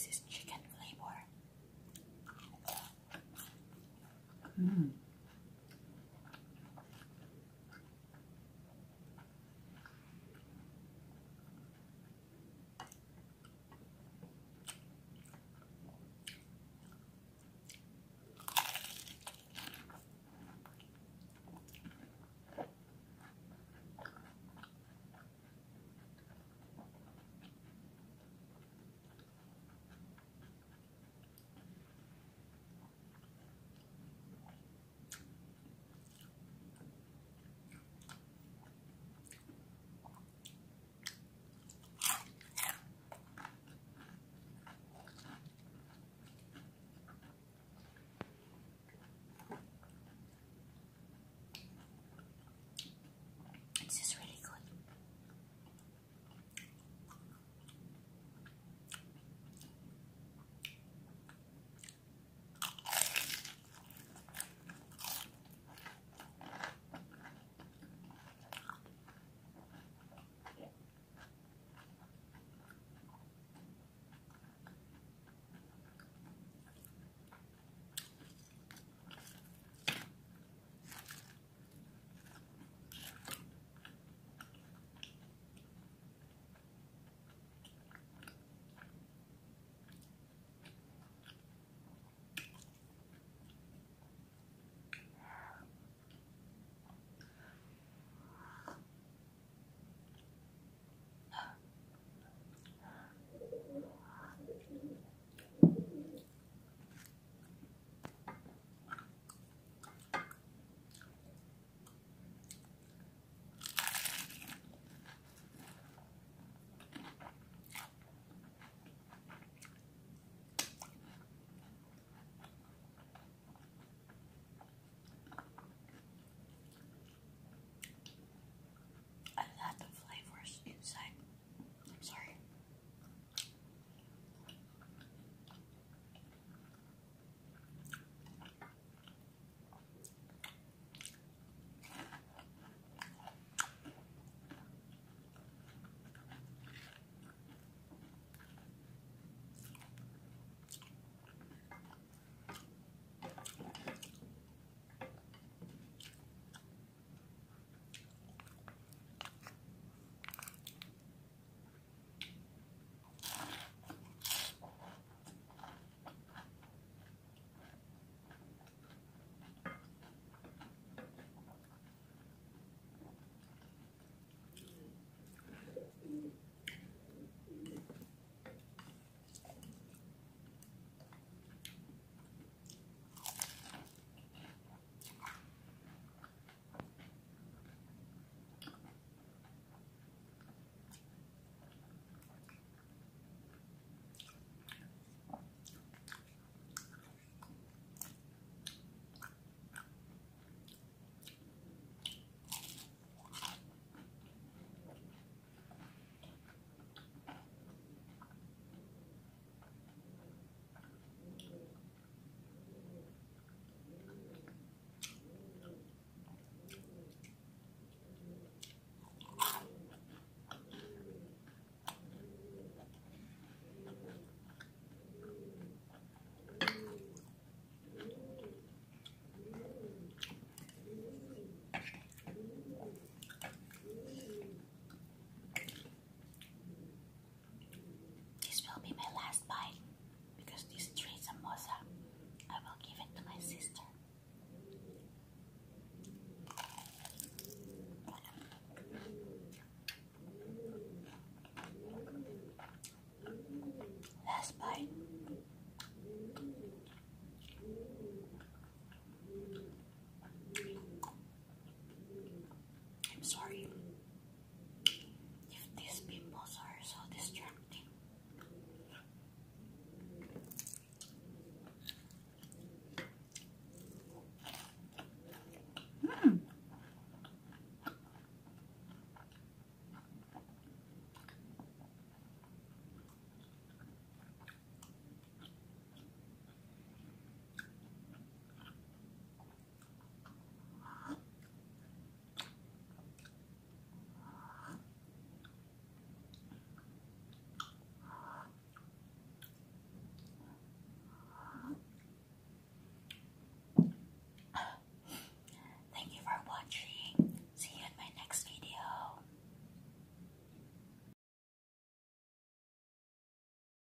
This is chicken.